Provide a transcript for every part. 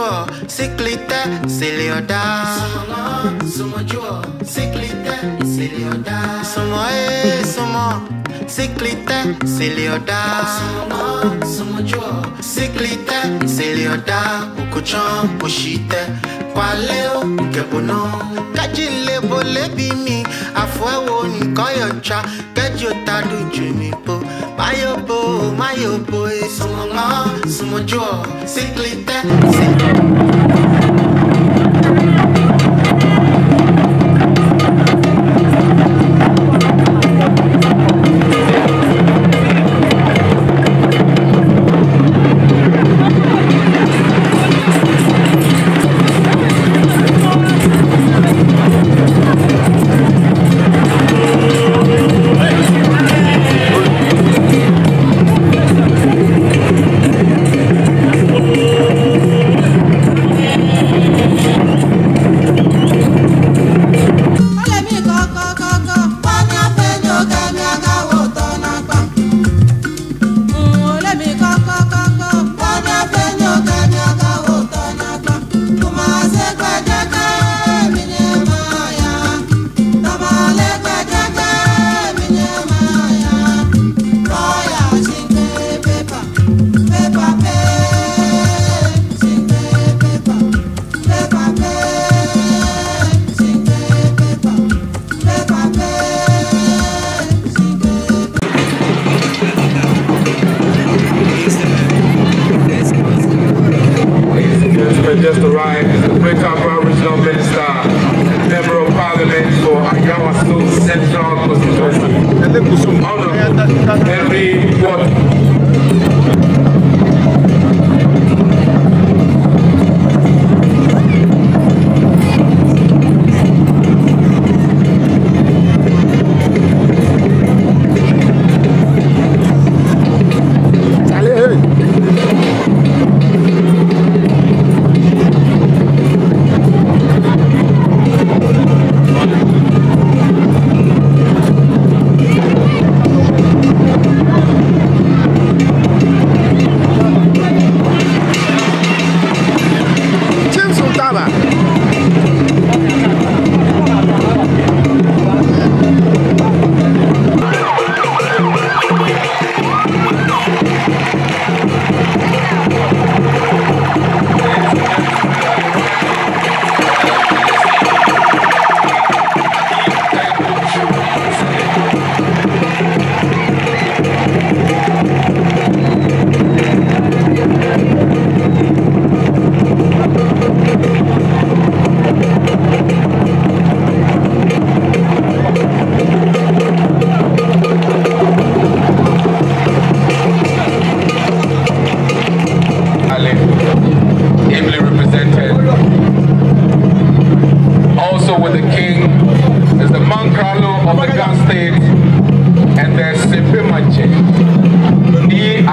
Somojua, Siklite, Silioda. Somojua, Siklite, Silioda. Somoe, Somo, eh, Siklite, Silioda. Somojua, Siklite, Silioda. Ukuchon, Pushite, Paleo, Kebono. Kajile, Bolebi, mi, Afwewo, Nkoyocha, Kejo, Tadu, Jimmy. Mayopo, Mayopo, eh, Sumama, Sumojo, Siklite, Siklite.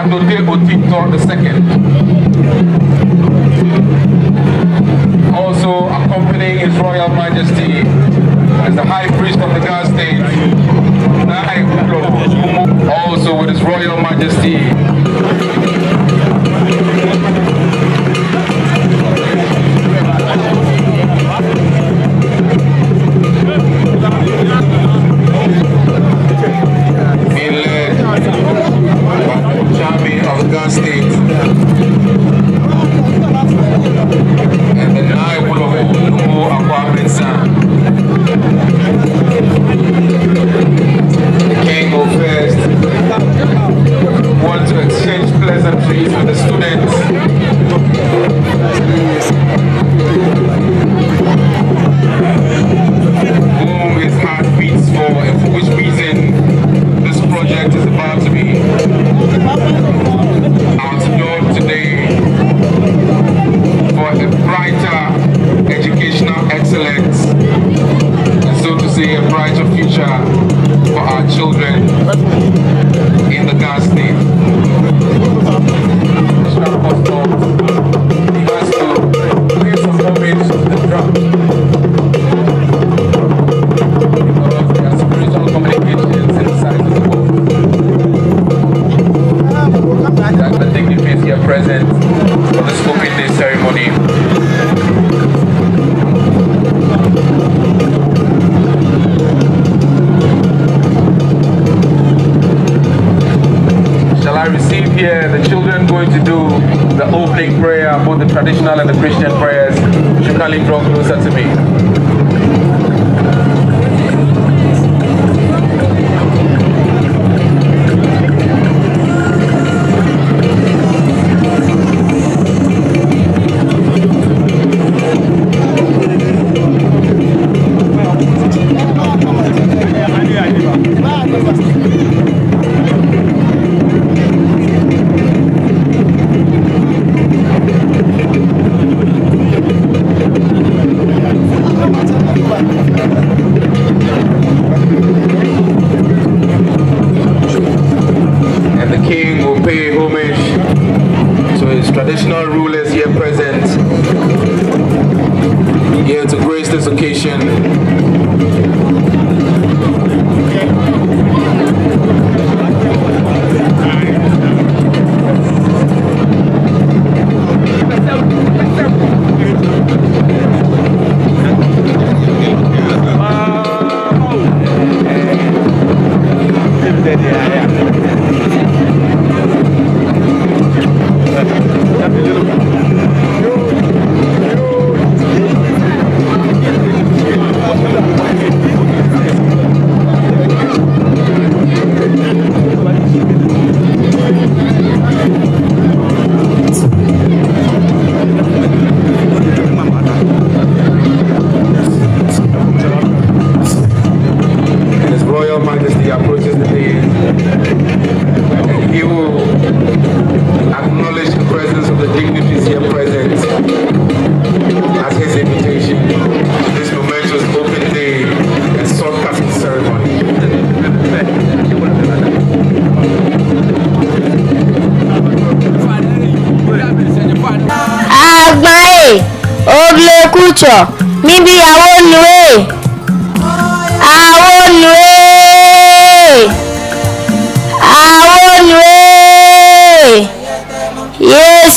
noté au titre de second. Also accompanying His Royal Majesty as the High Priest of the God State, Also with His Royal Majesty,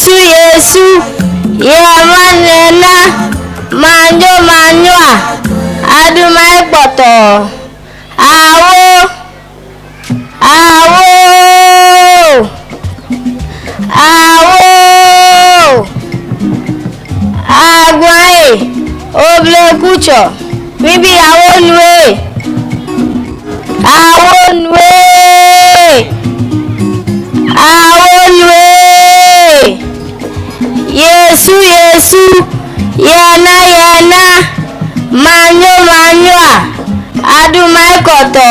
yesu yesu yemanela manyo manyoa adumai kpɔtɔ awo awo awo agwae oblekutsɔ mibi awo nue awo nue awo. Yesu Yesu yana yana manyo manyo a adụmai kọtọ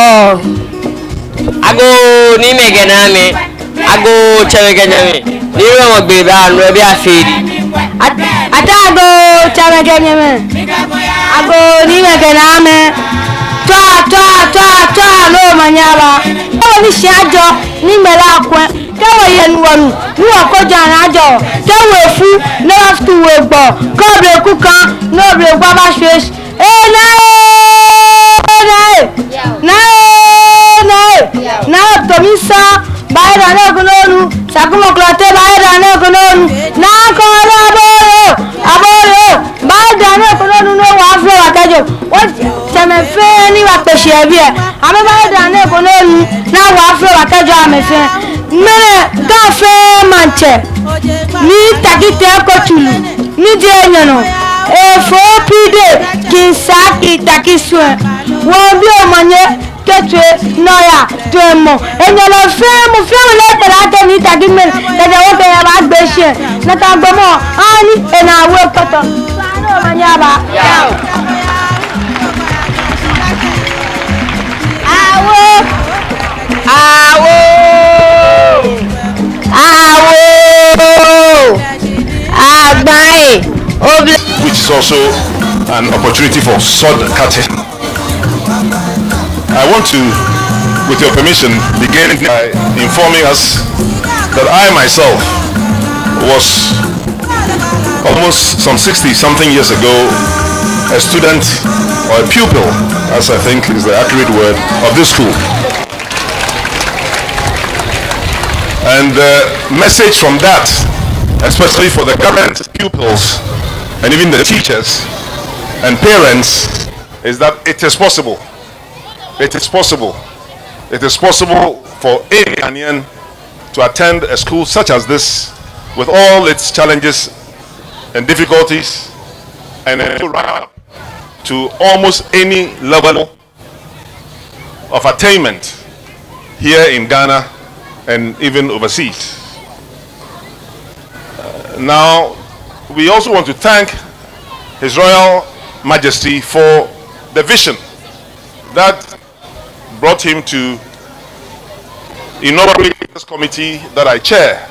agụ n'ime genami nami, chere genami n'ime ọgbebe anụ ebe aferi ata agụ chere genami agụ n'ime genami tụa tụa tụa tụa n'omanyala ni bụ n'isi ajọ n'imere akwa kewe yenuwonu nuwa koja anajo kewe efu newa skuwe gbo kobre kuka nobre gbaba shwesh e nae! Nae! Nae! Nae! Nae tomisa baira negunonu sakumokulote baira negunonu nakoro aboro aboro baira negunonu nowa afro wakejo tẹmẹfẹ ni wa pèsè ẹbí ẹ àmì báyìí dànù èkó lónìí náà wà á fún wa kẹjọ àmì fẹ mere gafe manche ni takite kochulu ni dienyano efo pide kinsaki takiswe won bi omanye ketwe noya demo enyalo fe mu fe mu lete late ni takime tete wo ke ya ba gbe se na ta gbo mo ani ena awe koto sanu omanye ba awo. Awo. Also an opportunity for sword cutting. I want to, with your permission, begin by informing us that I myself was almost some 60 something years ago a student or a pupil, as I think is the accurate word, of this school. And the message from that, especially for the current pupils and even the teachers and parents, is that it is possible. It is possible. It is possible for any Ghanaian to attend a school such as this with all its challenges and difficulties and to almost any level of attainment here in Ghana and even overseas. Uh, now, we also want to thank His Royal Majesty for the vision that brought him to inaugurate this committee that I chair.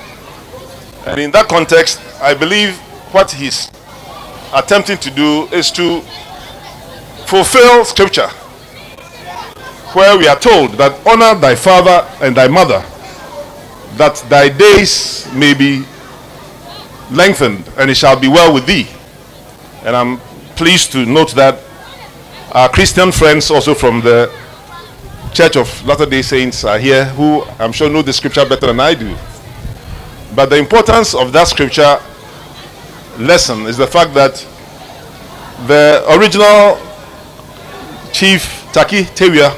And in that context, I believe what he's attempting to do is to fulfill scripture where we are told that honor thy father and thy mother that thy days may be lengthened and it shall be well with thee. And i'm pleased to note that our christian friends also from the church of latter day saints are here who i'm sure know the scripture better than i do. But the importance of that scripture lesson is the fact that the original chief Tackie Tawiah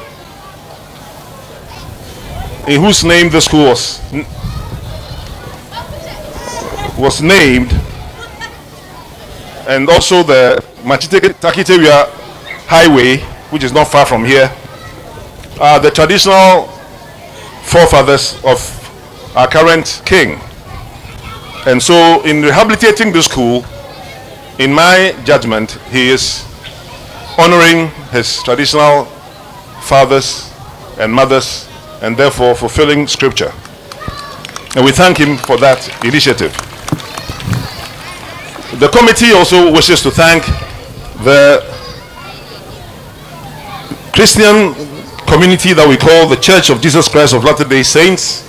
in whose name the school was was named and also the Machite Takitewia Highway which is not far from here are the traditional forefathers of our current king and so in rehabilitating the school in my judgment he is honoring his traditional fathers and mothers and therefore fulfilling scripture. And we thank him for that initiative. The committee also wishes to thank the Christian community that we call the Church of Jesus Christ of Latter day Saints,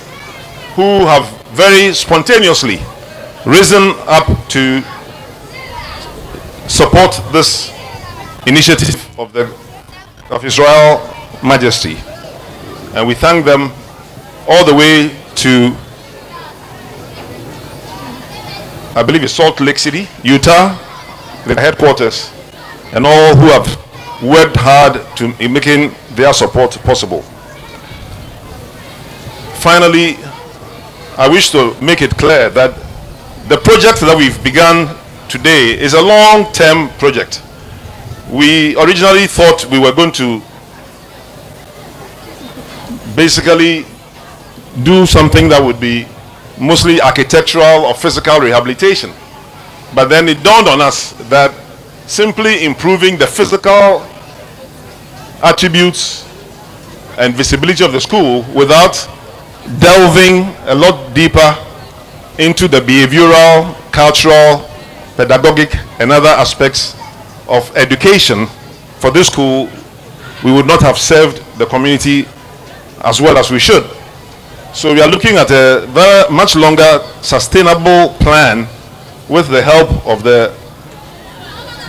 who have very spontaneously risen up to support this initiative of the of His Royal Majesty. And we thank them all the way to I believe it's Salt Lake City, Utah, the headquarters, and all who have worked hard to in making their support possible. Finally, I wish to make it clear that the project that we've begun today is a long-term project. We originally thought we were going to basically do something that would be mostly architectural or physical rehabilitation. But then it dawned on us that simply improving the physical attributes and visibility of the school without delving a lot deeper into the behavioral, cultural, pedagogic, and other aspects of education for this school, we would not have served the community as well as we should. So we are looking at a very much longer sustainable plan with the help of the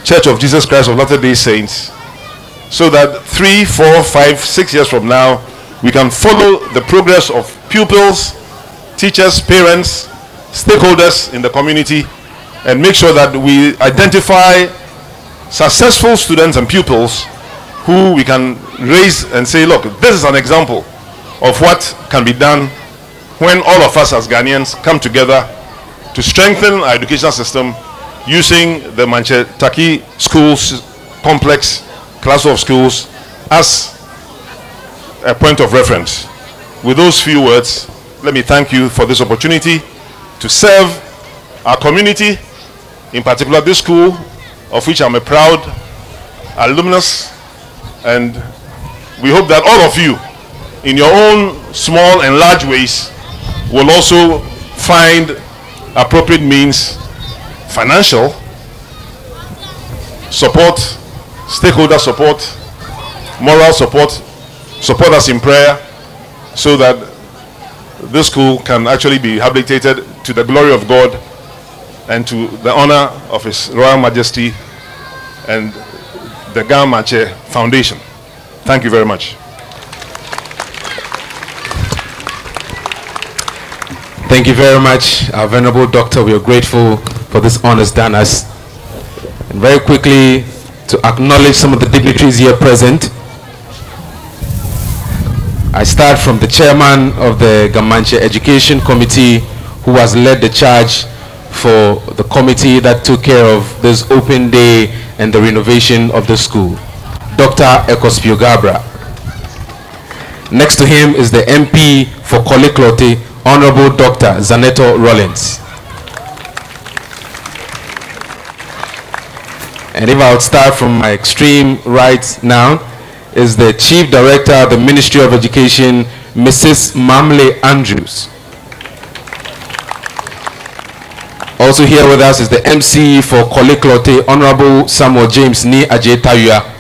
Church of Jesus Christ of Latter-day Saints so that three, four, five, six years from now, we can follow the progress of pupils, teachers, parents, stakeholders in the community and make sure that we identify successful students and pupils who we can raise and say, look, this is an example of what can be done when all of us as Ghanaians come together to strengthen our educational system using the Mantse Tackie schools complex class of schools as a point of reference. With those few words, let me thank you for this opportunity to serve our community, in particular this school, of which I'm a proud alumnus, and we hope that all of you in your own small and large ways will also find appropriate means financial support stakeholder support moral support support us in prayer so that this school can actually be habilitated to the glory of God and to the honor of His Royal Majesty and the Gamache Foundation. Thank you very much. Thank you very much, our venerable doctor. We are grateful for this honors done us. And very quickly, to acknowledge some of the dignitaries here present. I start from the chairman of the Ga Mantse Education Committee, who has led the charge for the committee that took care of this open day and the renovation of the school, Dr. Ekwow Spio-Garbrah. Next to him is the MP for Korle Klottey, Honorable Dr. Zanetor Rawlings. And if I would start from my extreme right now, is the Chief Director of the Ministry of Education, Mrs. Mamle Andrews. Also here with us is the MC for Korle Klottey, Honorable Samuel James Ni Ajetayua.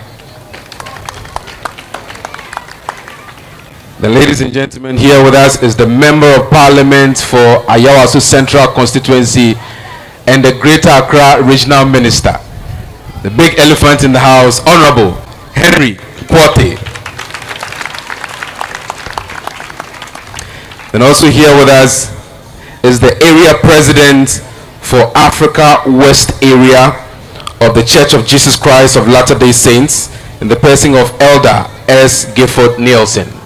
The ladies and gentlemen, here with us is the Member of Parliament for Ayawaso Central Constituency and the Greater Accra Regional Minister. The big elephant in the house, Honorable Henry Quartey. And also here with us is the area president for Africa West area of the Church of Jesus Christ of Latter-day Saints in the person of Elder S. Gifford Nielsen.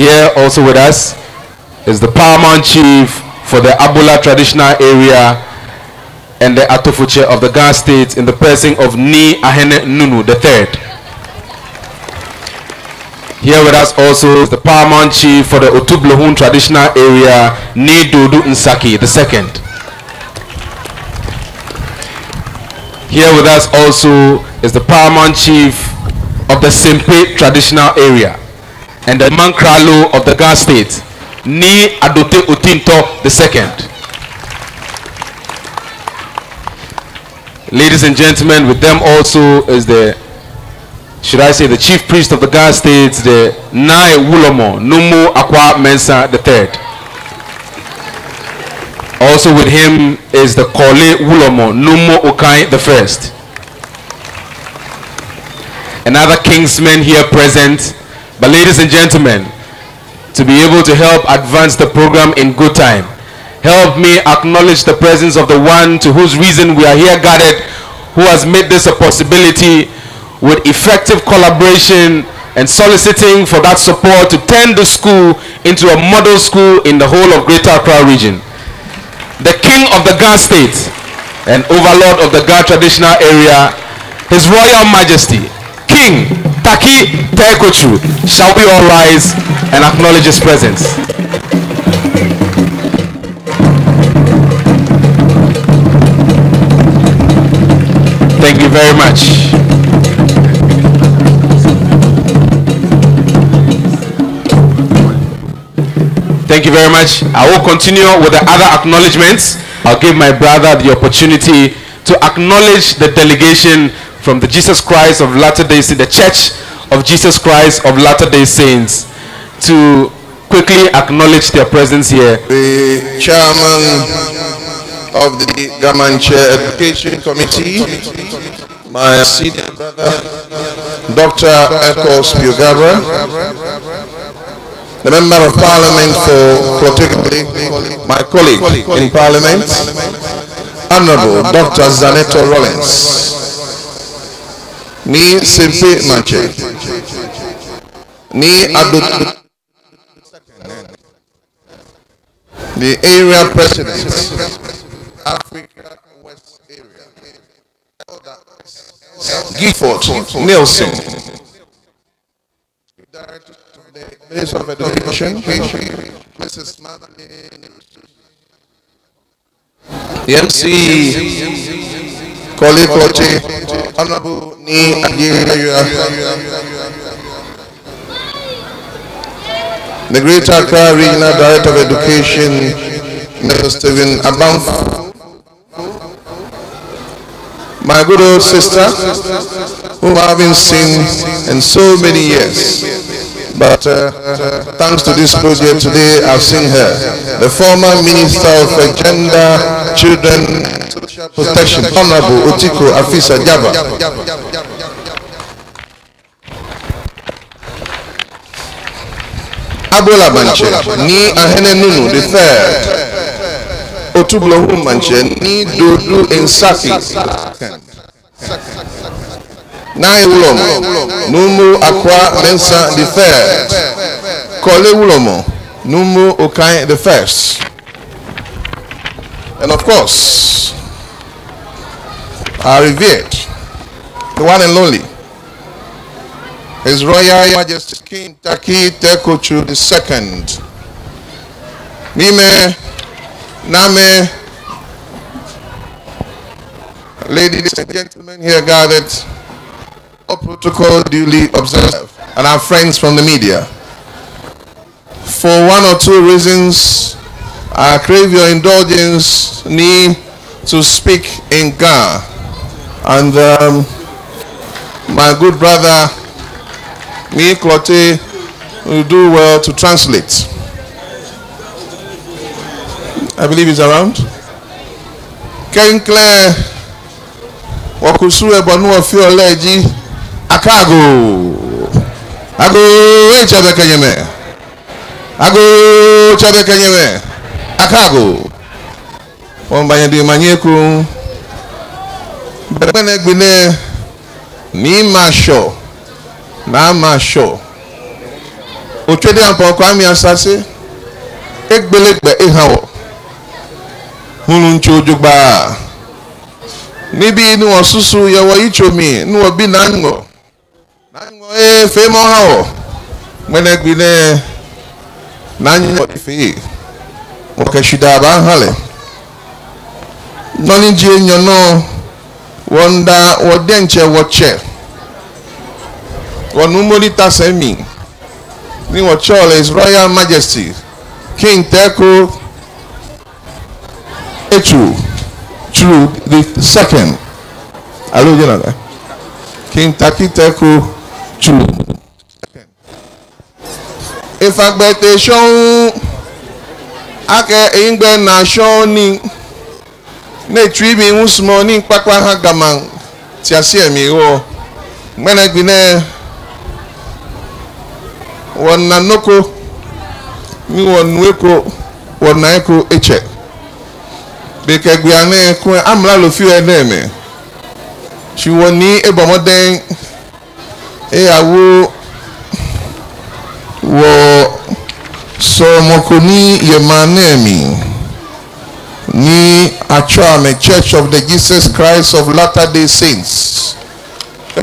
Here also with us is the paramount chief for the Abola traditional area and the Atofuche of the Ghana state in the person of Ni Ahene Nunu III. Here with us also is the paramount chief for the Otublohun traditional area, Ni Dodu Nsaki II. Here with us also is the paramount chief of the Simpe traditional area and the Mankralo of the Ghana state, Ni Adote Otinto II. Ladies and gentlemen, with them also is the, should I say, the chief priest of the Ghana state, the Nai Wulomo, Numu Akwa Mensa III. Also with him is the Kole Wulomo, Numu Ukai the first. Another kingsman here present. But ladies and gentlemen, to be able to help advance the program in good time, help me acknowledge the presence of the one to whose reason we are here gathered, who has made this a possibility with effective collaboration and soliciting for that support to turn the school into a model school in the whole of Greater Accra region. The king of the Ghana state and overlord of the Ghana traditional area, His Royal Majesty, King Taki Tekochu, shall we all rise and acknowledge his presence. Thank you very much. Thank you very much. I will continue with the other acknowledgements. I'll give my brother the opportunity to acknowledge the delegation from the Jesus Christ of Latter-day Saints, the Church of Jesus Christ of Latter-day Saints, to quickly acknowledge their presence here. the chairman of the Ga Mantse Education Committee, my senior brother, Dr. Ekwow Spio-Garbrah, the member of parliament for Klotekle, my colleague in parliament, Honorable Dr. Zanetor Rawlings, ni Simpe Manche, ni Adot the area president, Africa West area, Gifford Nielsen, Director of the Ministry of Education, Mrs. Madeline, the MC, Ni Ayeya, the Great Accra Regional Director of Education, Mr. Stephen Abamf, my good old sister, whom I haven't seen in so many years. But uh, thanks to this project today, I've seen her. The former Minister of Gender, Children, Protection, Honorable Otiko Afisa Jaba. Abola Manche, ni Ahene Nunu the third. Otublohu Manche, ni Dodu Insaki. Nai Ulomo, Numu Akwa Mensa the third. Kole Ulomo, Numu Okai the first. And of course, our revered, the one and only, His Royal Majesty King Tackie Teiko Tsuru the second. Nime, Name, ladies and gentlemen here gathered, all protocol duly observed, and our friends from the media. For one or two reasons, I crave your indulgence need to speak in Ga. And um, my good brother, me Clote, will do well to translate. I believe he's around. Kenkle wakusu ebonu ofi oleji akago. Ago echebe kenyeme. Ago chebe kenyeme. Akago. Wọn banye di manye Beregbene na ịma shọ na ama shọ ochedi ampọkọ amị asasị egbelegbe ịhawọ hụrụ nche ojogba níbi inú ọ̀ṣúṣú yẹwọ ìtòmí inú ọbí nàngọ nàngọ efe mọ́hàwọ gbẹnẹgbẹnẹ nàngọ efe ọkẹ̀ṣidà àbáhàlẹ̀ nọ́níjì ẹ̀yàn náà. wɔnda wɔde nkyɛ wɔkyɛ wɔn mmoli tasɛmi ni wɔkyɛwɔle his royal majesty king teko etu tru the second. Alo gyina dɛ king taki teko tru ifagbɛtɛ sɔn akɛ eyigbɛ na sɔn ni ne tui mi ŋu sumɔ ni kpakpa hã gama tia si mi wɔ gbɛnɛ gbi ne wɔna noko. Mi wɔ nue ko wɔna yi ko etsɛ beke gbea ne ko amla lo fi wɛ ne me. Tsi wɔ ni ebɔmɔ dɛn eyawo wɔ sɔmɔko ni yema ne ní Achuame Church of the Jesus Christ of Latter-day Saints.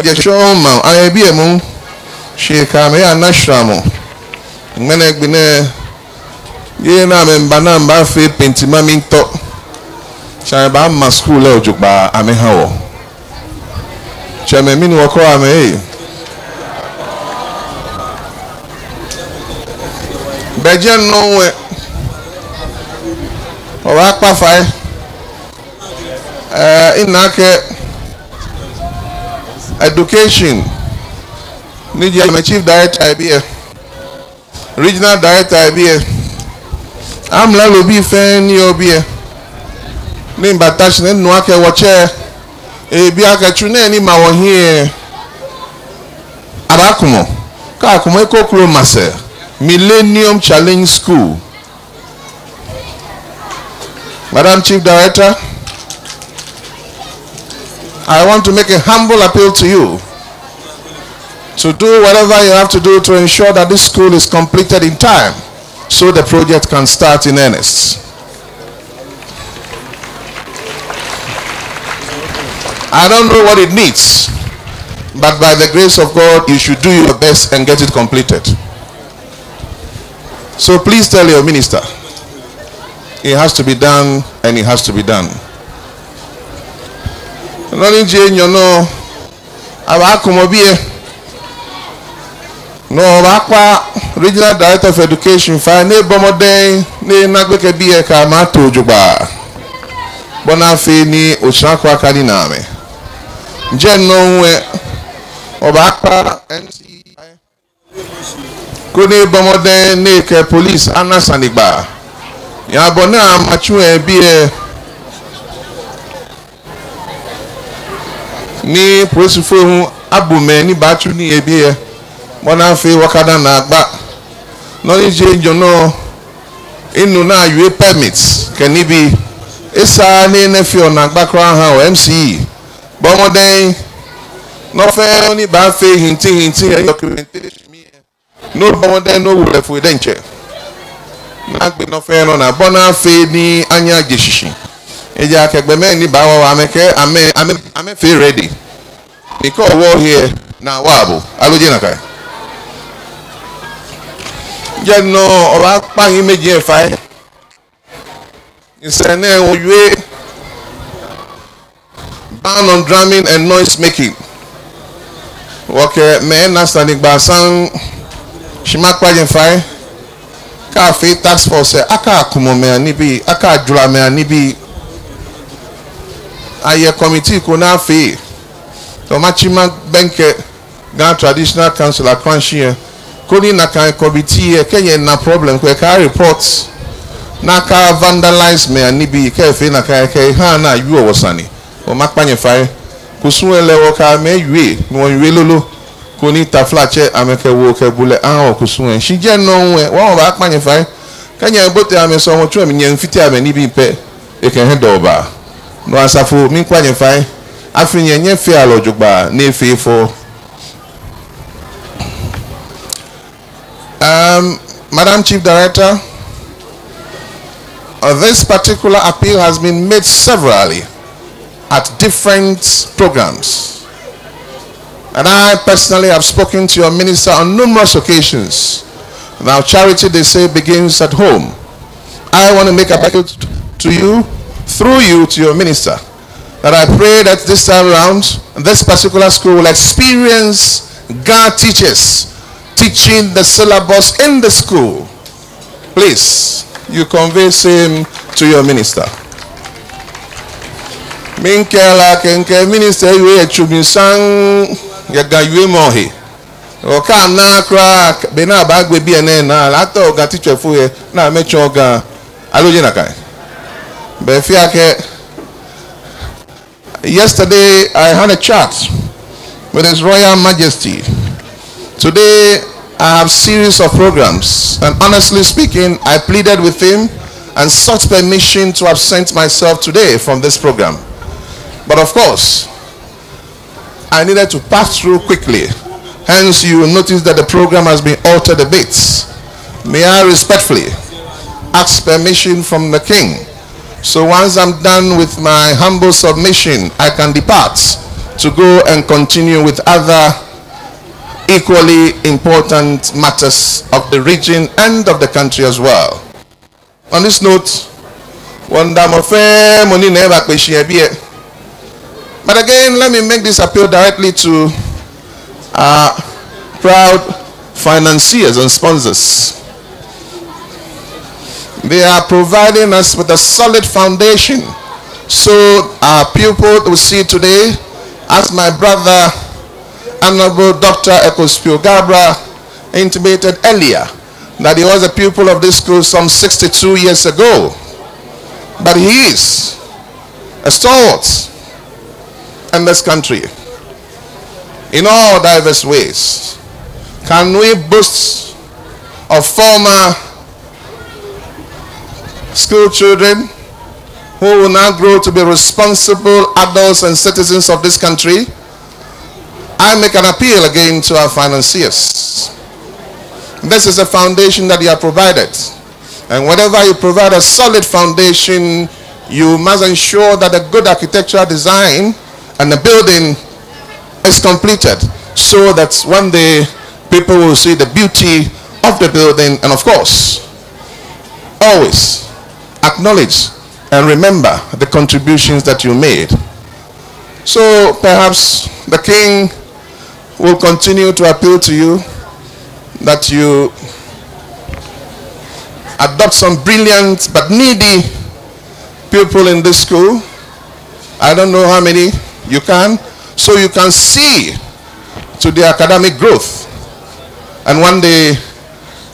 Jeshoma ayebiyemu shekame anashramo ŋmene gbine ye na ame mba na mba fe pentima mi ŋutɔ tsa ba ma sukulu le odzo gba ame hã wɔ tsɛmɛ mi ni wɔkɔ ame ye bɛdze nɔ wɛ. ọwa kpafa ee ịna education. N'iji eme chief director ibia regional director ibia amụlala obi ife ni obia n'ịbatachi nnụ aka wọchee ebi aka chu na-eni ma wọhie arakumo ka akumo ekokuro masị millennium challenge school. Madam Chief Director, I want to make a humble appeal to you to do whatever you have to do to ensure that this school is completed in time so the project can start in earnest. I don't know what it needs, but by the grace of God, you should do your best and get it completed. So please tell your minister it has to be done and it has to be done. Nɔni dze nyɔnɔ aba akɔmɔ bie. Nɔ ɔba akpa regional director of education fa ne bɔmɔdɛn ne nagbɛkɛ bie ka ma to dzogba bɔna fe ni osinakɔ aka ni naamɛ dze nɔ nwɛ ɔba akpa nci ko ne bɔmɔdɛn ne kɛ police anasanigba yàgò náà màtú ẹbí ẹ ní pòsífòhùn abùmẹ níbàtú ní ẹbí ẹ mọ́nàfẹ́ wákàdá náà gbà lọ́ní jẹ́ ìjọ náà inú náà yue permit. Kẹ́ni bi ẹ̀sà ní ẹnẹ́fẹ́ ọ̀nà àgbàkọ́ra hàn ọ́ mce bọ́mọdẹ́yìn nọ́fẹ́ oníbàáfẹ́ hìntìhìntì ẹ̀yọ́ kìrìntì mi ẹ̀ ní ó bọ́mọdẹ́yìn ní ó wù rẹ̀ fún ẹ̀dẹ́ǹkyẹ́ nágbéná fẹ́ràn náà bọ́ná fẹ́ ní ányá jèṣìṣì ìjà akẹgbẹ́ mẹ́rin ní báwọ̀ amẹ́kẹ́ amẹ́fẹ́ rẹ̀dì nìkọ́ ọwọ́ hìẹ náà wà àbò alójì nàkà jẹ́nu ọba pààyàn méjì ẹ̀fà ẹ̀ ìsẹ̀nẹ̀ ojú ẹ̀ ban on drumming and noise making wọ́kẹ́ mẹ́ẹ̀ẹ́nà sanigba san ṣìmápàjẹ̀fà ẹ̀. kaa afei task force aka akomomea ne bi aka adworamea ne bi ayɛ committee ko na afei tɔmakyima bɛnkɛ ghana traditional council akwanhyeɛ koni na kan committee yɛ kɛnyɛ na problem kɔ ɛka report. Na aka vandalize mea ne bi kɛ afei na kan kɛ ha na awie ɔwɔ sane wɔn akpanyɛfae kusun ɛlɛ wɔ kaa mɛ wie na wɔn wie lolo. kò ní ta flatsẹ amẹkẹwo kẹbulẹ ahọn kusun ẹ ṣi jẹ ẹ wọn bá pààyàn fa kẹnyẹ ẹ amẹ sọ wọn tún ẹmí yẹn fìtí amẹ níbi pẹ èkè hẹ dọọba nọ asafo mi pààyàn fa ẹ àfihàn fẹ alọjọgba ní efe fọ. Um, Madam Chief Director, uh, this particular appeal has been made severally at different programs. And I personally have spoken to your minister on numerous occasions. Now, charity, they say, begins at home. I want to make a appeal to you, through you, to your minister, that I pray that this time around, this particular school will experience God teachers teaching the syllabus in the school. Please, you convey same to your minister. Kenke minister yue chumisan yaga yue mohi. Oka na kra bena bagwe bi ene na lato oga teacher fu ye na mecho oga aloje na kai. Be fiake Yesterday I had a chat with His Royal Majesty Today, I have series of programs, and honestly speaking, I pleaded with him and sought permission to absent myself today from this program. But of course, I needed to pass through quickly. Hence, you will notice that the program has been altered a bit. May I respectfully ask permission from the King. So once I'm done with my humble submission, I can depart to go and continue with other equally important matters of the region and of the country as well. On this note, wanda mo fẹ́ mo ẹ̀. But again, let me make this appeal directly to our proud financiers and sponsors. They are providing us with a solid foundation. So our pupil will see today, as my brother Honorable Dr. Ekwow Spio-Garbrah intimated earlier that he was a pupil of this school some 62 years ago. But he is a stalwart in this country in all diverse ways. Can we boast of former school children who will now grow to be responsible adults and citizens of this country? I make an appeal again to our financiers. This is a foundation that you have provided. And whenever you provide a solid foundation, you must ensure that a good architectural design and the building is completed so that one day people will see the beauty of the building and of course always acknowledge and remember the contributions that you made. So perhaps the king will continue to appeal to you that you adopt some brilliant but needy people in this school. I don't know how many you can, so you can see to the academic growth. And one day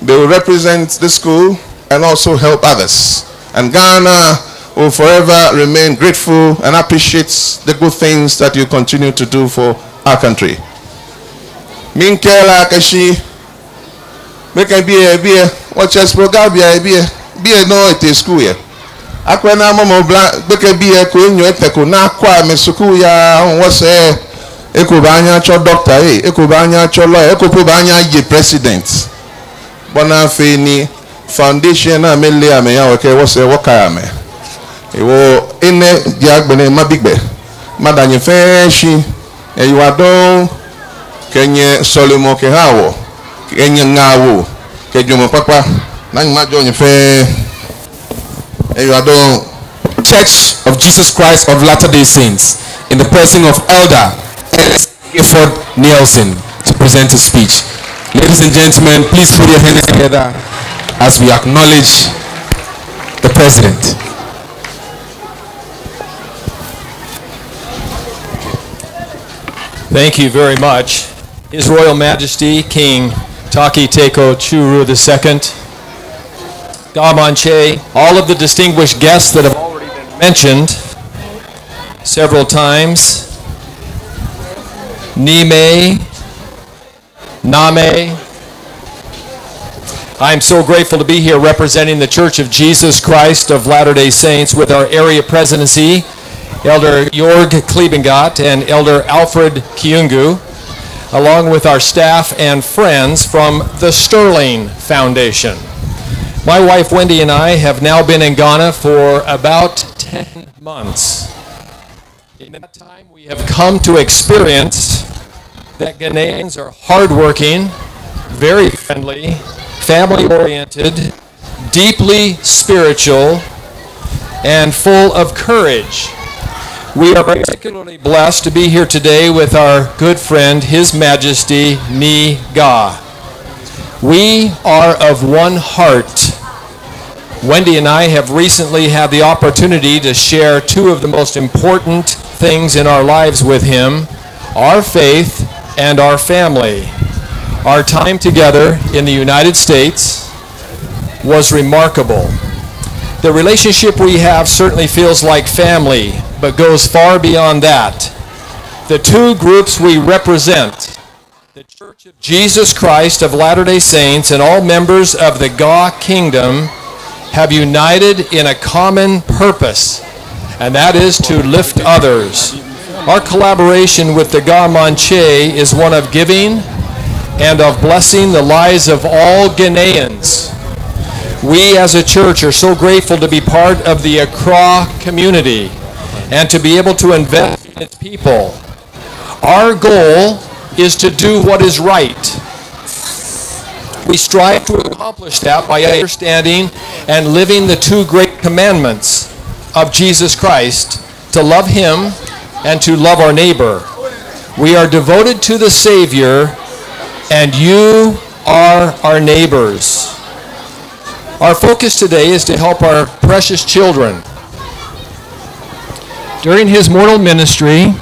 they will represent the school and also help others. And Ghana will forever remain grateful and appreciates the good things that you continue to do for our country. Minkela Kashi, make a beer, beer, watch us prograbia, beer, beer no at the school here. akpɛna mɔmɔ bla gbɛkɛ bi yɛ ko enyɔ etɛko n'akɔ ame suku ya wɔsɛ eko ba anya chọ dɔkta ye eko ba anya tsɔ lɔya eko po ba anya ye president. Bɔna fe ni foundation na me le ame ya wɔkɛ wɔsɛ wɔka ame ewo ene di agbɛnɛ ma bi gbɛ ma da nye fɛn si eyi wa dɔn kɛnyɛ sɔlemɔ ma dzɔ nye fɛn. Fe are the Church of Jesus Christ of Latter-day Saints in the person of Elder S. Gifford Nielsen to present his speech. Ladies and gentlemen, please put your hands together as we acknowledge the President. Thank you very much. His Royal Majesty King Tackie Teiko Tsuru II, Ga Mantse, all of the distinguished guests that have already been mentioned several times, Nime, Name. I am so grateful to be here representing the Church of Jesus Christ of Latter-day Saints with our area presidency, Elder Jorg Klebingat and Elder Alfred Kyungu, along with our staff and friends from the Sterling Foundation. My wife Wendy and I have now been in Ghana for about 10 months. In that time, we have come to experience that Ghanaians are hardworking, very friendly, family oriented, deeply spiritual, and full of courage. We are particularly blessed to be here today with our good friend, His Majesty Ni Ga. We are of one heart. Wendy and I have recently had the opportunity to share two of the most important things in our lives with him our faith and our family. Our time together in the United States was remarkable. The relationship we have certainly feels like family, but goes far beyond that. The two groups we represent, the Church of Jesus Christ of Latter-day Saints and all members of the Ga Kingdom, have united in a common purpose, and that is to lift others. Our collaboration with the Ga Mantse is one of giving and of blessing the lives of all Ghanaians. We as a church are so grateful to be part of the Accra community and to be able to invest in its people. Our goal is to do what is right. We strive to accomplish that by understanding and living the two great commandments of Jesus Christ to love Him and to love our neighbor. We are devoted to the Savior, and you are our neighbors. Our focus today is to help our precious children. During his mortal ministry,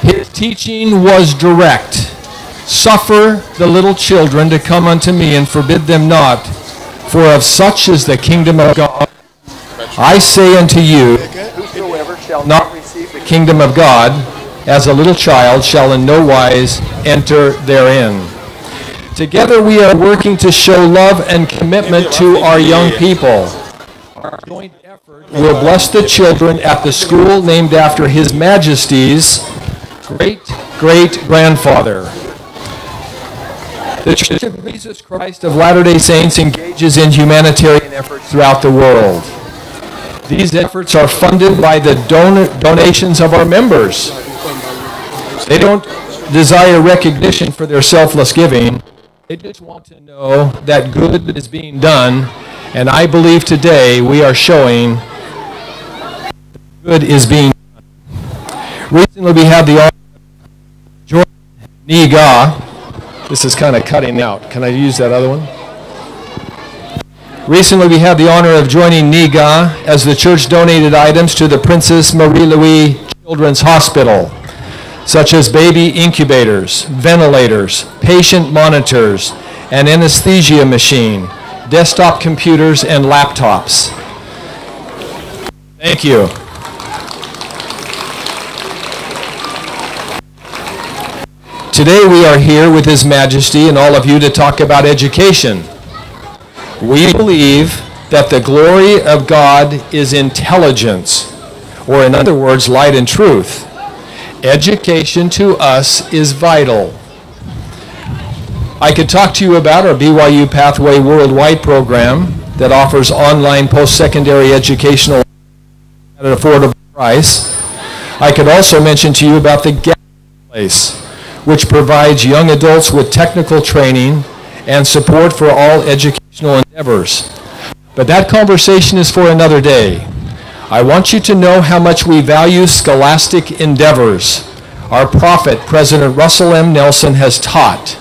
his teaching was direct. Suffer the little children to come unto me and forbid them not, for of such is the kingdom of God. I say unto you, whosoever shall not receive the kingdom of God as a little child shall in no wise enter therein. Together we are working to show love and commitment to our young people. Our joint effort will bless the children at the school named after His Majesty's great great grandfather. The Church of Jesus Christ of Latter-day Saints engages in humanitarian efforts throughout the world. These efforts are funded by the don- donations of our members. They don't desire recognition for their selfless giving. They just want to know that good is being done, and I believe today we are showing good is being done. Recently we had the Jordan Niga. This is kind of cutting out. Can I use that other one? Recently, we had the honor of joining NIGA as the church donated items to the Princess Marie Louise Children's Hospital, such as baby incubators, ventilators, patient monitors, an anesthesia machine, desktop computers, and laptops. Thank you. Today we are here with His Majesty and all of you to talk about education. We believe that the glory of God is intelligence, or in other words, light and truth. Education to us is vital. I could talk to you about our BYU Pathway Worldwide program, that offers online post-secondary educational at an affordable price. I could also mention to you about the Gap Place, which provides young adults with technical training and support for all educational endeavors. But that conversation is for another day. I want you to know how much we value scholastic endeavors. Our prophet, President Russell M. Nelson, has taught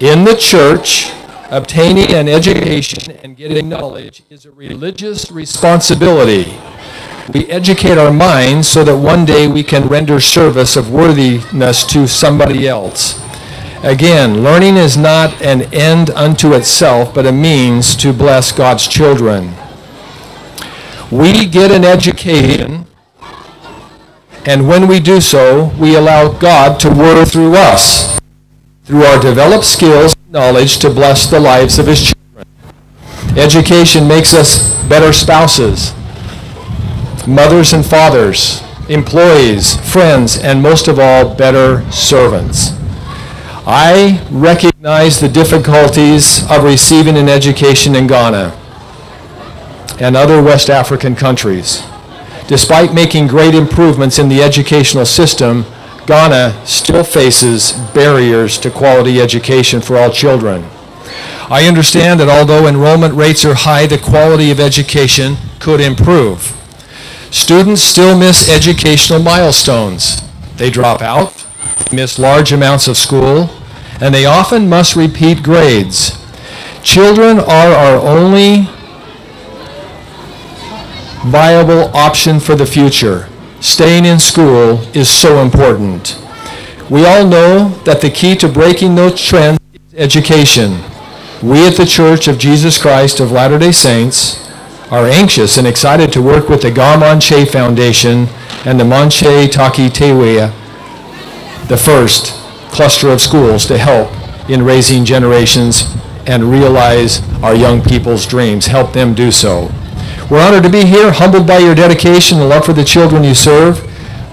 in the church, obtaining an education and getting knowledge is a religious responsibility. We educate our minds so that one day we can render service of worthiness to somebody else. Again, learning is not an end unto itself, but a means to bless God's children. We get an education, and when we do so, we allow God to work through us, through our developed skills and knowledge to bless the lives of His children. Education makes us better spouses, mothers and fathers, employees, friends, and most of all, better servants. I recognize the difficulties of receiving an education in Ghana and other West African countries. Despite making great improvements in the educational system, Ghana still faces barriers to quality education for all children. I understand that although enrollment rates are high, the quality of education could improve. Students still miss educational milestones. They drop out, miss large amounts of school, and they often must repeat grades. Children are our only viable option for the future. Staying in school is so important. We all know that the key to breaking those trends is education. We at the Church of Jesus Christ of Latter-day Saints are anxious and excited to work with the Ga Mantse Foundation and the Mantse Tackie Tawiah, the first cluster of schools to help in raising generations and realize our young people's dreams, help them do so. We're honored to be here, humbled by your dedication and love for the children you serve.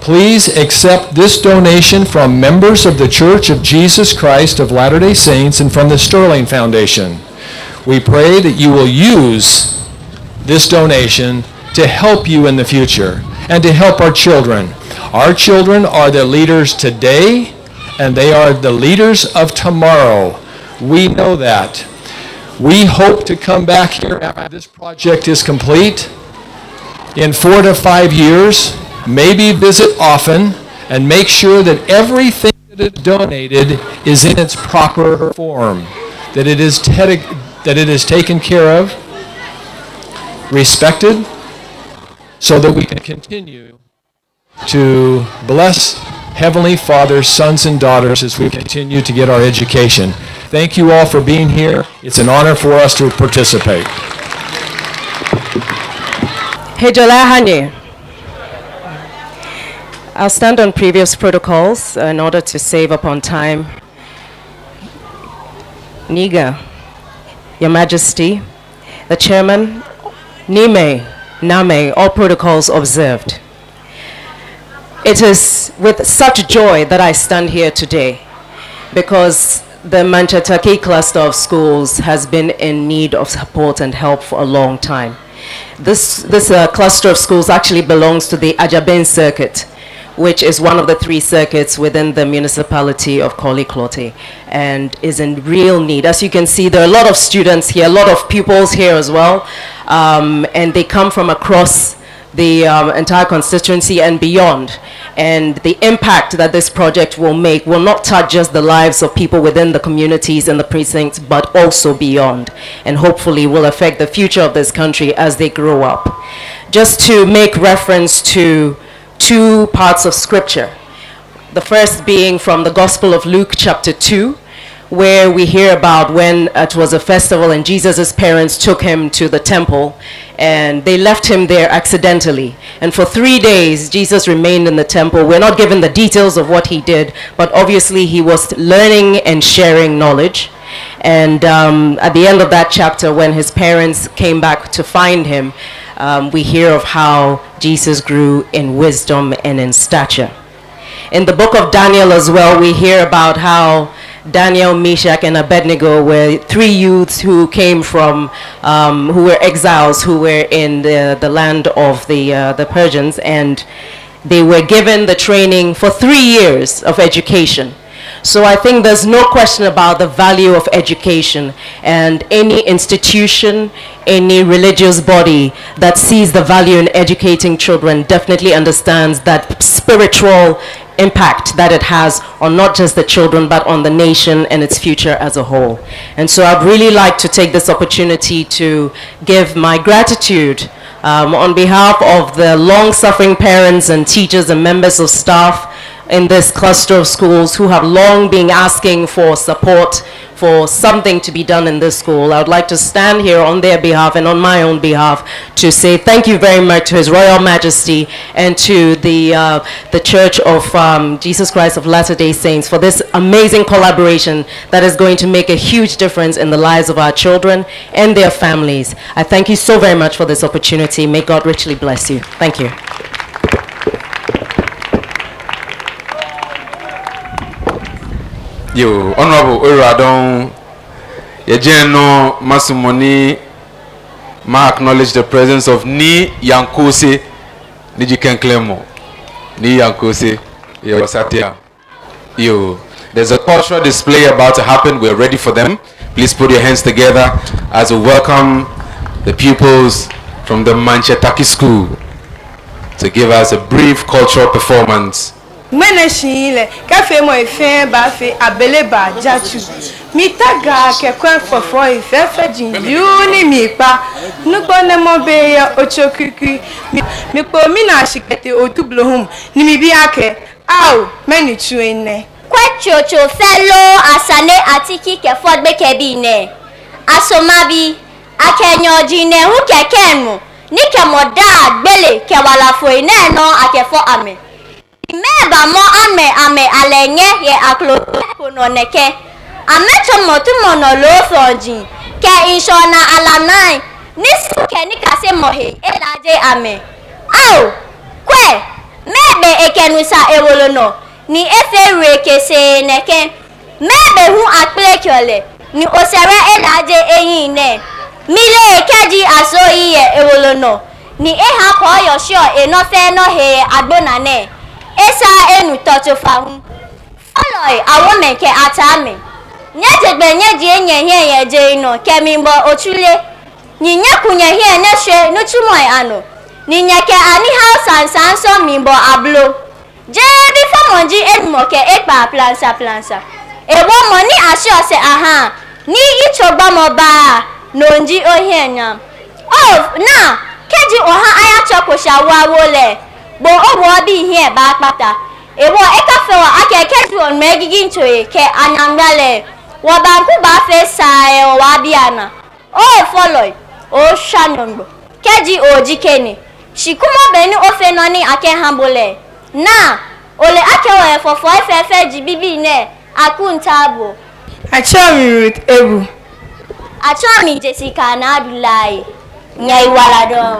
Please accept this donation from members of the Church of Jesus Christ of Latter-day Saints and from the Sterling Foundation. We pray that you will use this donation to help you in the future and to help our children. Our children are the leaders today and they are the leaders of tomorrow. We know that. We hope to come back here after this project is complete in four to five years, maybe visit often, and make sure that everything that is donated is in its proper form, that it is, that it is taken care of, respected, so that we can continue to bless Heavenly Father's sons and daughters as we continue to get our education. Thank you all for being here. It's an honor for us to participate. I'll stand on previous protocols in order to save upon time. Niga, Your Majesty, the Chairman, Nime, Name, all protocols observed. It is with such joy that I stand here today because the Mantse Tackie cluster of schools has been in need of support and help for a long time. This, this uh, cluster of schools actually belongs to the Ajaben circuit, which is one of the three circuits within the municipality of Korle-Klottey and is in real need. As you can see, there are a lot of students here, a lot of pupils here as well, um, and they come from across the um, entire constituency and beyond. And the impact that this project will make will not touch just the lives of people within the communities and the precincts, but also beyond. And hopefully will affect the future of this country as they grow up. Just to make reference to two parts of scripture. The first being from the Gospel of Luke chapter 2, where we hear about when it was a festival and Jesus' parents took him to the temple and they left him there accidentally. And for three days, Jesus remained in the temple. We're not given the details of what he did, but obviously he was learning and sharing knowledge. And um, at the end of that chapter, when his parents came back to find him, um, we hear of how Jesus grew in wisdom and in stature. In the book of Daniel as well, we hear about how Daniel, Meshach, and Abednego were three youths who came from, um, who were exiles, who were in the, the land of the, uh, the Persians, and they were given the training for three years of education. So I think there's no question about the value of education and any institution, any religious body that sees the value in educating children definitely understands that spiritual impact that it has on not just the children but on the nation and its future as a whole. And so I'd really like to take this opportunity to give my gratitude um, on behalf of the long-suffering parents and teachers and members of staff in this cluster of schools who have long been asking for support for something to be done in this school. I would like to stand here on their behalf and on my own behalf to say thank you very much to His Royal Majesty and to the, uh, the Church of um, Jesus Christ of Latter-day Saints for this amazing collaboration that is going to make a huge difference in the lives of our children and their families. I thank you so very much for this opportunity. May God richly bless you. Thank you. Yo, Honorable Oradon, Yejeno Masumoni, ma acknowledge the presence of Ni Yankose, Nijiken Clemo, Ni Yankose, Yo, Satya. Yo, there's a cultural display about to happen. We're ready for them. Please put your hands together as we welcome the pupils from the Mantse Tackie School to give us a brief cultural performance. meneshile kafe mo ife bafe abeleba jachu mitaga kekwen fofo ife fejin yuni mipa nugbo ne mo beye ochokiki mipo mina shikete otublohum ni mi bi ake aw meni chuene kwechocho felo asale atiki kefod bekebine asomabi akenyojine hukekenu ni kemoda gbele kewalafo ine no akefo amen imeba mo ame ame alenye ye aklotpononeke e amechomotumono lofonji ke inshona alanai nisi ke nikase mohe elaje ame. Au kwe mebe ekenusa ewolono ni efe ruekese neke. Mebe hu akpilekiole ni osere elaje eyi ne. Mile ekeji aso iye ewolono ni eha ka ọyọshio enofe e nohe agbonane esa enu tocho fahu. Oloi awome ke atame nyejegbe nyeji enye hie ye je ino kemimbo ochule nyinye kunye hie nuchumoi ano ninyeke ani hausan sanso mimbo ablo. Je bi fomonji ekpa plansa plansa. Ewo mo ni asiose aha. Ni ichogbamo ba nonji ohie nyam. Of na keji oha aya chokwusha wawole bo obu odi ihe ba akpata ewo ekafewa ake kejuon megigi nchoye ke anyangale wabanku ba fe sae o wabiana o foloi o keji ojikene shikumo beni ofe noni ake hambole na ole ake wo fofo efefe ji bibi ne akunta bụ achọm Ruth Ebu achọm Jessica na Adulaye nyaiwaladon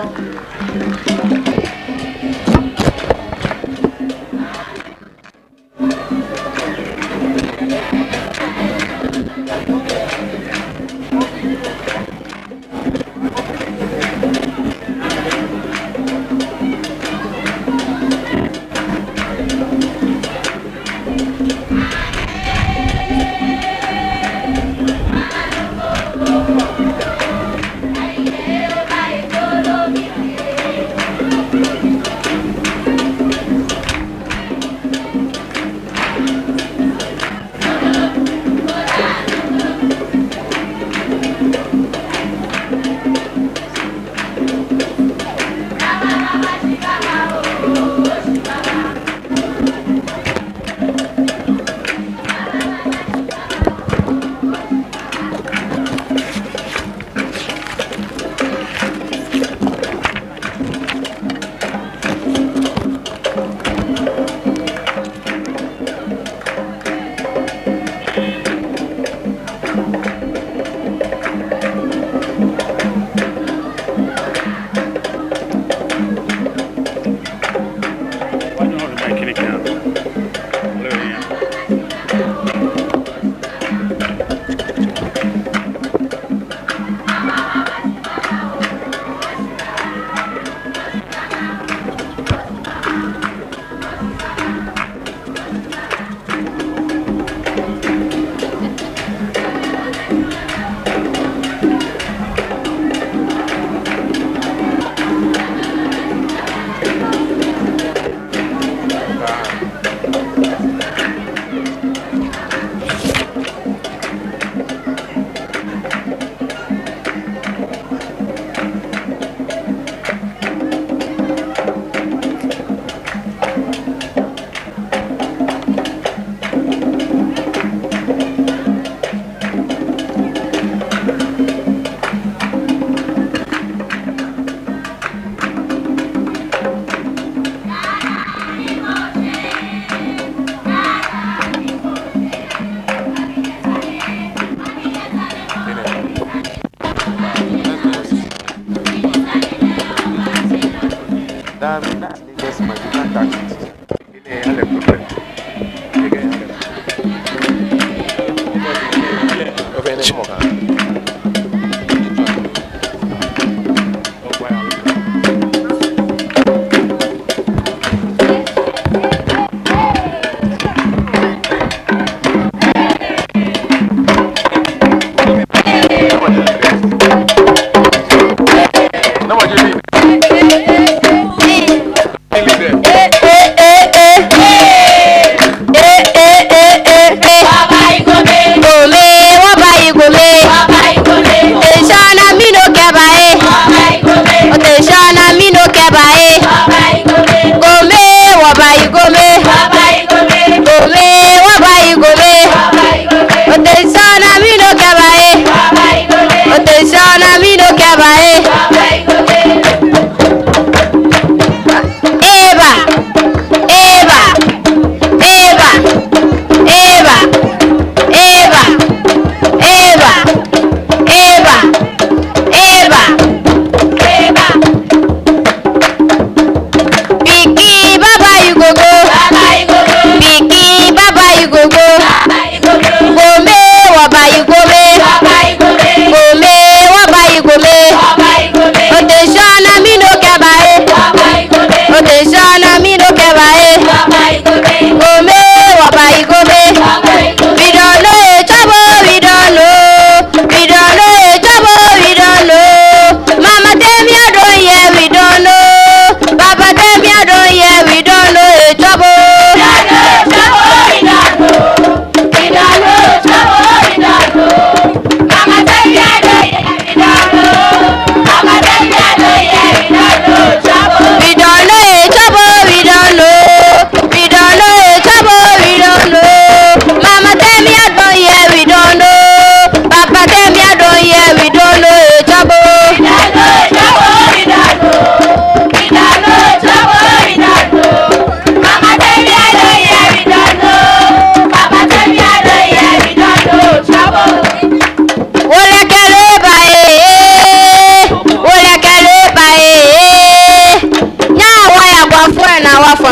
dá, me dá, me dá, me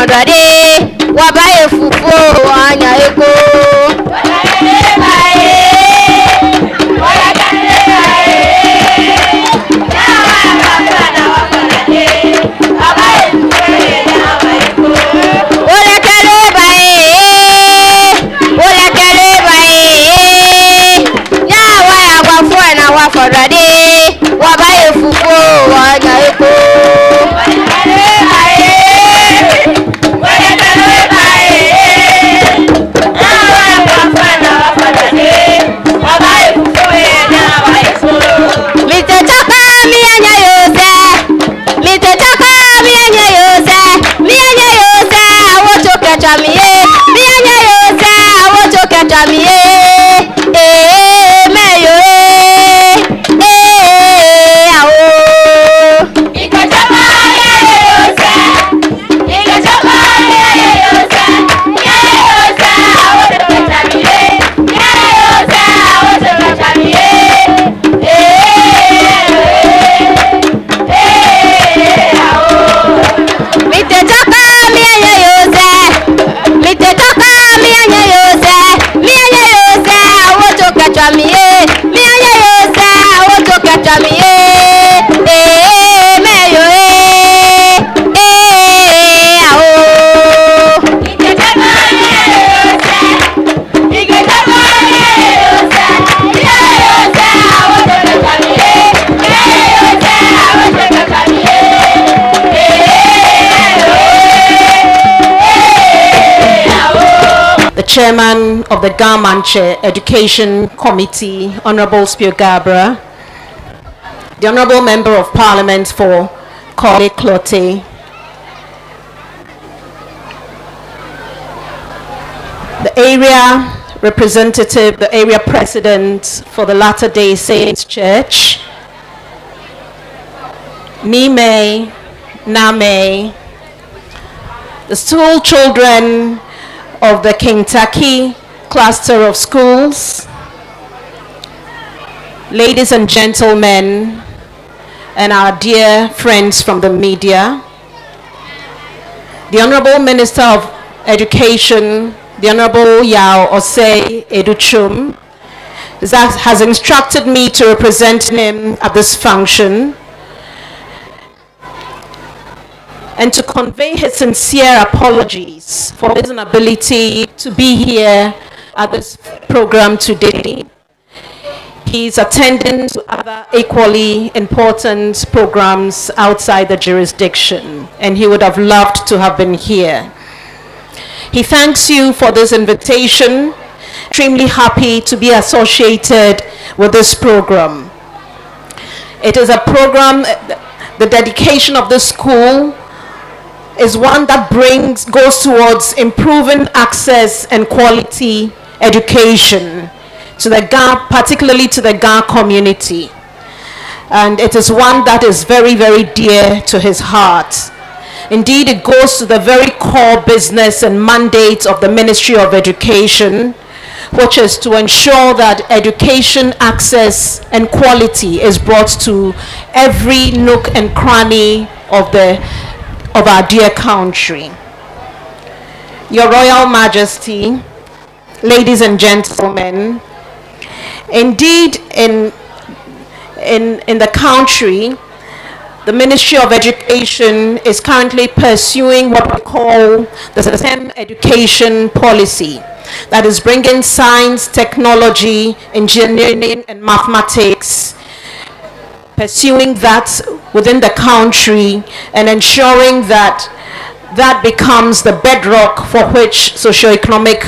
Buddy. Chairman of the Ga Mantse Education Committee, Honorable Spio-Garbrah, the Honorable Member of Parliament for Korle Klottey, the area representative, the area president for the Latter day Saints Church, Nime, Name, the school children of the Kentucky cluster of schools, ladies and gentlemen, and our dear friends from the media, the Honorable Minister of Education, the Honorable Yaw Osei Adutwum, has has instructed me to represent him at this function and to convey his sincere apologies for his inability to be here at this program today. He's attending other equally important programs outside the jurisdiction, and he would have loved to have been here. He thanks you for this invitation, extremely happy to be associated with this program. It is a program, the dedication of this school is one that brings goes towards improving access and quality education to the Ga, particularly to the Ga community. And it is one that is very, very dear to his heart. Indeed, it goes to the very core business and mandate of the Ministry of Education, which is to ensure that education access and quality is brought to every nook and cranny of the of our dear country. Your Royal Majesty, ladies and gentlemen, indeed in, in, in the country, the Ministry of Education is currently pursuing what we call the STEM education policy that is bringing science, technology, engineering, and mathematics pursuing that within the country and ensuring that that becomes the bedrock for which socioeconomic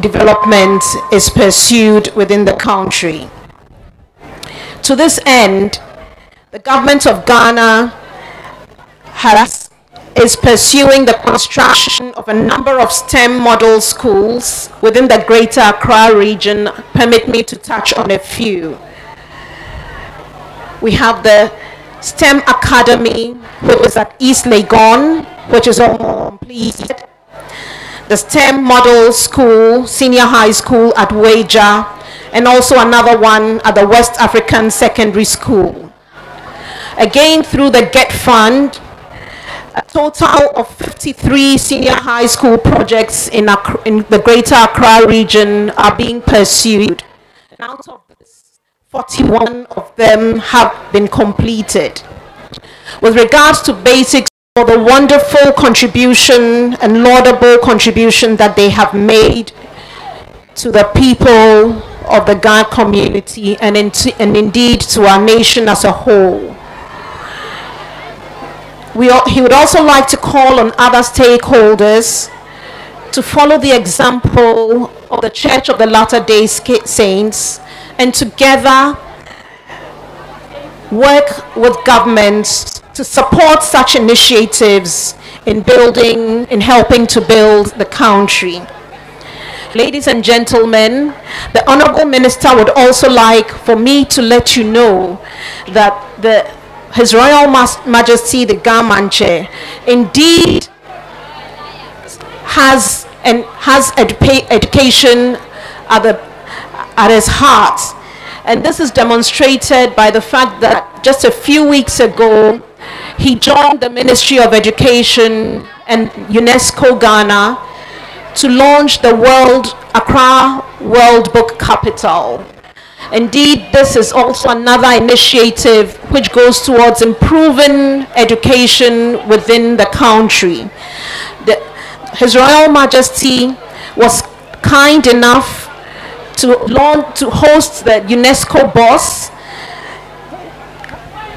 development is pursued within the country. To this end, the government of Ghana has, is pursuing the construction of a number of STEM model schools within the greater Accra region. Permit me to touch on a few. We have the STEM Academy, which is at East Legon, which is completed. The STEM Model School, Senior High School at Waja, and also another one at the West African Secondary School. Again, through the GET Fund, A total of 53 senior high school projects in, Accra, in the greater Accra region are being pursued. And out of 41 of them have been completed. With regards to basics, for the wonderful contribution and laudable contribution that they have made to the people of the Ga community and, and indeed to our nation as a whole. We, he would also like to call on other stakeholders to follow the example of the Church of the Latter day Saints and together work with governments to support such initiatives in building, in helping to build the country. Ladies and gentlemen, the Honorable Minister would also like for me to let you know that the, His Royal Majesty the Ga Mantse indeed has and has educa- education at the at his heart. And this is demonstrated by the fact that just a few weeks ago, he joined the Ministry of Education and UNESCO Ghana to launch the World Accra World Book Capital. Indeed, this is also another initiative which goes towards improving education within the country. The, His Royal Majesty was kind enough to launch, to host the UNESCO boss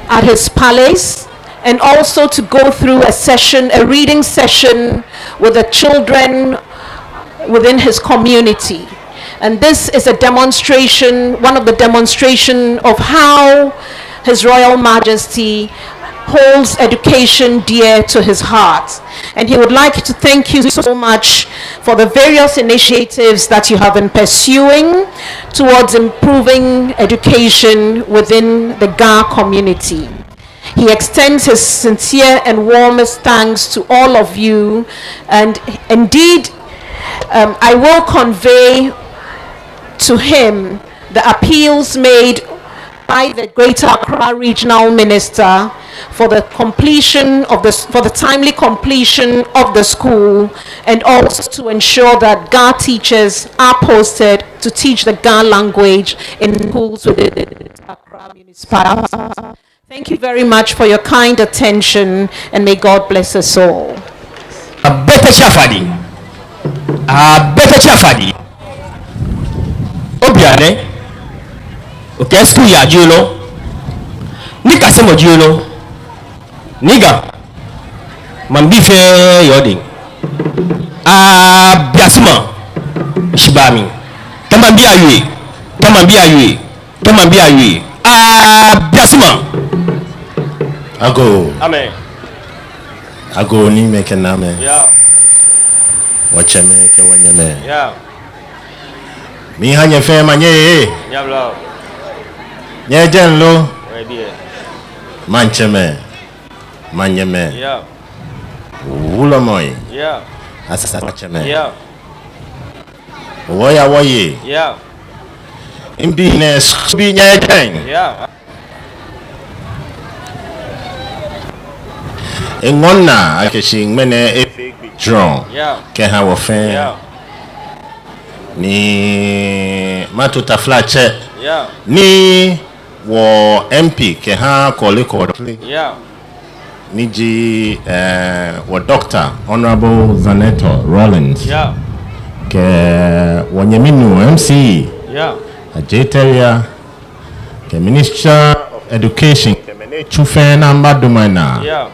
at his palace and also to go through a session, a reading session with the children within his community. And this is a demonstration, one of the demonstration of how His Royal Majesty holds education dear to his heart. And he would like to thank you so much for the various initiatives that you have been pursuing towards improving education within the Ga community. He extends his sincere and warmest thanks to all of you. And indeed, um, I will convey to him the appeals made by the Greater Accra Regional Minister for the completion of the for the timely completion of the school and also to ensure that Ga teachers are posted to teach the Ga language in schools within the Accra municipality. Thank you very much for your kind attention and may God bless us all. Abete Chafadi. Abete Chafadi. Obiane. Okay, school ya julo. Nika semo julo. niga mambi fɛn yɔde aa biasima sibami tama bi ayoye tama bi ayoye tama bi ayoye aa biasima. ago. Amen. Ago ni mɛ kɛ na mɛ yeah. wa cɛ mɛ kɛ wa ɲɛ mɛ mi ha ɲɛ fɛn ma ɲɛ ye. Ɲɛ jɛn lo man cɛ mɛ. Manyeme. Yeah. Wulamoy. Yeah. Asasacheme. Yeah. Woya woye. Yeah. Imbines binyekeng. Yeah. Engona akeshi mene epic drone. Keha wofen. Ni matuta flache. Ni wo MP keha kole kole. Yeah. Ni ji eh, wo doctor Honorable Zaneto Rollins. Yeah. Ke wanyeminu MC. Yeah. Ajeteria. Ke Minister of Education. Ke mene chufe na mbadumana. Yeah.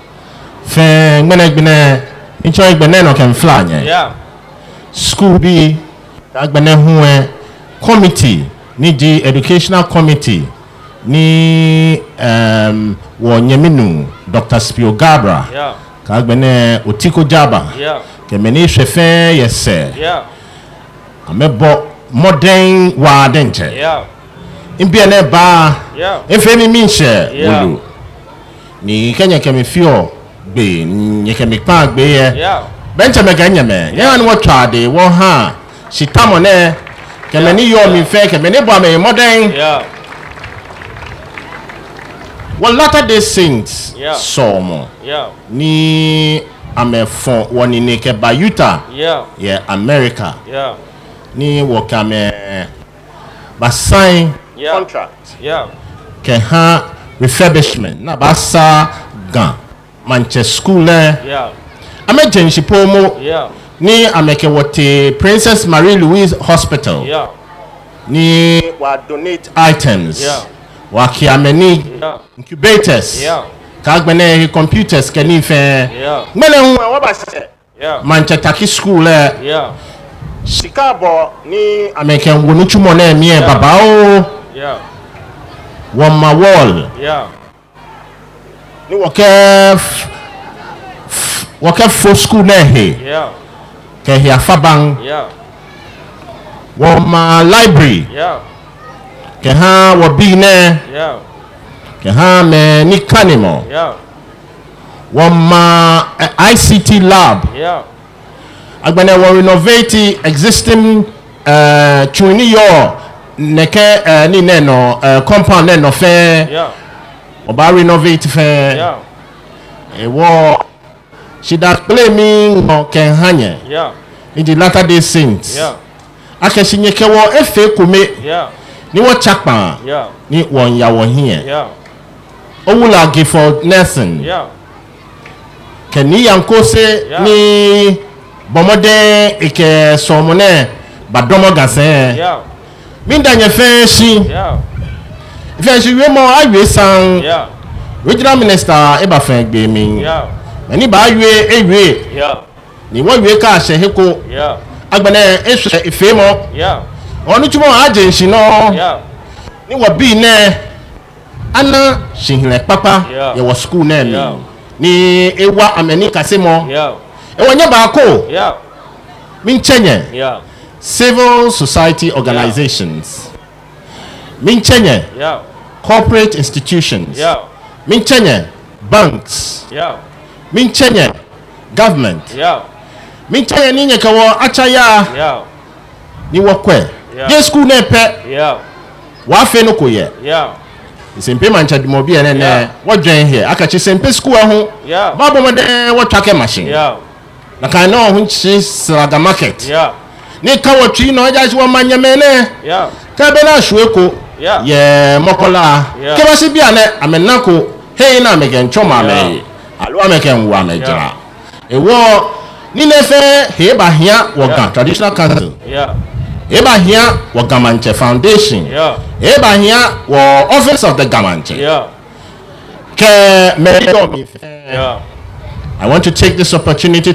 Fe ngbene gbene. Nicho igbene no ken fly nye. Yeah. school bi agbene committee ne di educational committee ni um, dr spio gabra yeah. k'a gbɛnɛ otiko jaba yeah. kɛmɛni hwɛfɛn yɛ sɛ yeah. an bɛ bɔ mɔden waaden cɛ mi min hyɛ yeah. wolo ni kɛ nyɛkɛmɛ fiɔ gbe nyɛkɛmɛ kpaa gbe yɛ yeah. bɛnkyɛmɛ gɛ nyɛmɛ yɛn ni wɔ tɔ ade wɔ hã sitamɔ nɛ kɛmɛni yɔ min fɛ kɛmɛni bɔ amɛ mɔden. Yeah wɔ latter day saints Yeah. sɔɔmɔ Yeah. ni amefɔn wɔ nini kɛ bayuta Yeah. yɛ america Yeah. ni wɔ basan Yeah. contract Yeah. kɛ ha refurbishment na basa gan manchester school lɛ Yeah. ame jɛnsipo mu Yeah. ni ameke wɔte princess marie louise hospital Yeah. ni wa donate items Yeah wakiameni incubators. Kagbɛnɛ computers kɛni fɛ gbɛnɛ ŋun wabasɛ manchester ki school e. lɛ chicago ni amɛkɛ ŋgonutumɔ nɛ miɛ baba o. Wɔma wall. Ni wɔkɛ wɔkɛ fo school nɛ he. Kɛhɛ afaban wɔma library. Yeah keha wɔ bii nɛ keha mɛ ni kani mɔ ma ict lab. Agbɛnɛ wɔ renovate existing uh, twini yɔ nɛkɛ ni nɛ compound nɛ nɔ fɛ ɔba renovate fɛ ɛwɔ sidakple mi ŋɔ keha nyɛ ni the latter day saint akɛse nyɛ kɛwɔ efe kome. Yeah ni wọ́n chakpa. Ni wọ́n ya wọ́n hiɛ owu la gifɔ nɛsin kɛni ni bɔmɔdɛ ike sɔmɔnɛ badɔmɔ gasɛ mi da nyɛ fɛn si. Fɛn si wiye mɔ awie san. Regional minister eba ba fɛn gbe mi. Mɛ ni ba awie ewie ni wɔn wie ka ahyɛ heko agbanɛ ehyɛ efemɔ onu chumo aje shino yeah. Ni wo bi ne ana shihile papa yeah. school ne mi yeah. ni ewa ameni kasemo. Yeah. Ewo nya ba ko yeah. Civil society organizations. Yeah. min chenye corporate institutions. Yeah. Min chenye banks. Yeah. Min chenye government. Yeah. Min chenye ni nyekawo achaya. Yeah. Ni wo kwe gye skul ne pɛ wafe no kò yɛ. Nsɛmpe mankyɛ dwuma obi yɛ ne nɛ wɔdwɛn hɛ akakye sɛmpe skul ɛho baabɔ mo dɛn wɔtwa kɛ machine. Na kan ne ɔho nkye sraga market. Ne ka wɔtwi na ɔgya se wɔma nyɛmɛ nɛ. Kɛ bɛ na asue ko. Yɛ mɔkɔla. Kɛ bɛ se bi anɛ amena ko. Hei na amɛkɛ ntwɔ ma amɛ yi alo amɛkɛ nwu amɛ gyina. Ewɔ ne nɛfɛ heba hia wɔ ga traditional council. Yeah hei ba hia wɔ gamankyɛ foundation Yeah. hei ba hia wɔ office of the gamankyɛ. Yeah. Ke- me- Yeah. I want to take this opportunity